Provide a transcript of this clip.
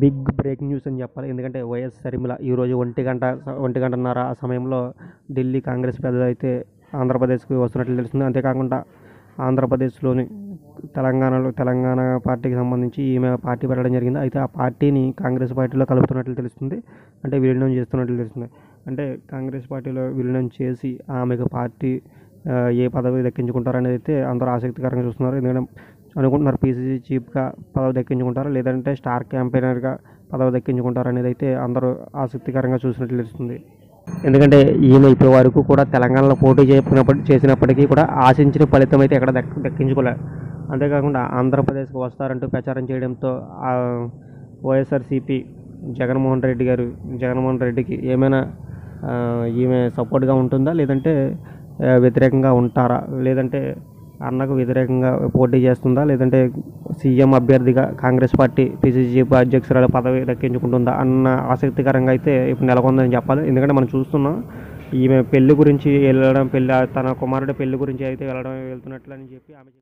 Big break news అని చెప్పాలి. ఎందుకంటే వైఎస్ షర్మిల ఈరోజు ఒంటి గంట ఒంటి గంటన్నర ఆ సమయంలో ఢిల్లీ కాంగ్రెస్ పెద్దలు అయితే ఆంధ్రప్రదేశ్కి వస్తున్నట్లు తెలుస్తుంది. అంతేకాకుండా ఆంధ్రప్రదేశ్లోని తెలంగాణలో తెలంగాణ పార్టీకి సంబంధించి ఈమె పార్టీ పెట్టడం జరిగింది. అయితే ఆ పార్టీని కాంగ్రెస్ పార్టీలో కలుపుతున్నట్లు తెలుస్తుంది. అంటే విలీనం చేస్తున్నట్లు తెలుస్తుంది. అంటే కాంగ్రెస్ పార్టీలో విలీనం చేసి ఆమెకు పార్టీ ఏ పదవి దక్కించుకుంటారు అనేది అయితే అందరూ ఆసక్తికరంగా చూస్తున్నారు. ఎందుకంటే అనుకుంటున్నారు పీసీసీ చీఫ్గా పదవి దక్కించుకుంటారు? లేదంటే స్టార్ క్యాంపెయినర్గా పదవి దక్కించుకుంటారు అనేది అయితే అందరూ ఆసక్తికరంగా చూసినట్లు తెలుస్తుంది. ఎందుకంటే ఈమె ఇప్పటి వరకు కూడా తెలంగాణలో పోటీ చేసినప్పటి చేసినప్పటికీ కూడా ఆశించిన ఫలితం అయితే ఎక్కడ దక్ దక్కించుకోలే. అంతేకాకుండా ఆంధ్రప్రదేశ్కి వస్తారంటూ ప్రచారం చేయడంతో వైఎస్ఆర్సీపీ జగన్మోహన్ రెడ్డి గారు జగన్మోహన్ రెడ్డికి ఏమైనా ఈమె సపోర్ట్గా ఉంటుందా? లేదంటే వ్యతిరేకంగా ఉంటారా? లేదంటే అన్నకు వ్యతిరేకంగా పోటీ చేస్తుందా? లేదంటే సీఎం అభ్యర్థిగా కాంగ్రెస్ పార్టీ పిసిసి అధ్యక్షురాల పదవి దక్కించుకుంటుందా అన్న ఆసక్తికరంగా అయితే ఇప్పుడు నెలకొందని చెప్పాలి. ఎందుకంటే మనం చూస్తున్నాం ఈమె పెళ్ళి గురించి వెళ్ళడం పెళ్ళి తన కుమారుడి పెళ్ళి గురించి అయితే వెళ్ళడం వెళ్తున్నట్లు అని చెప్పి ఆమె